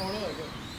走了就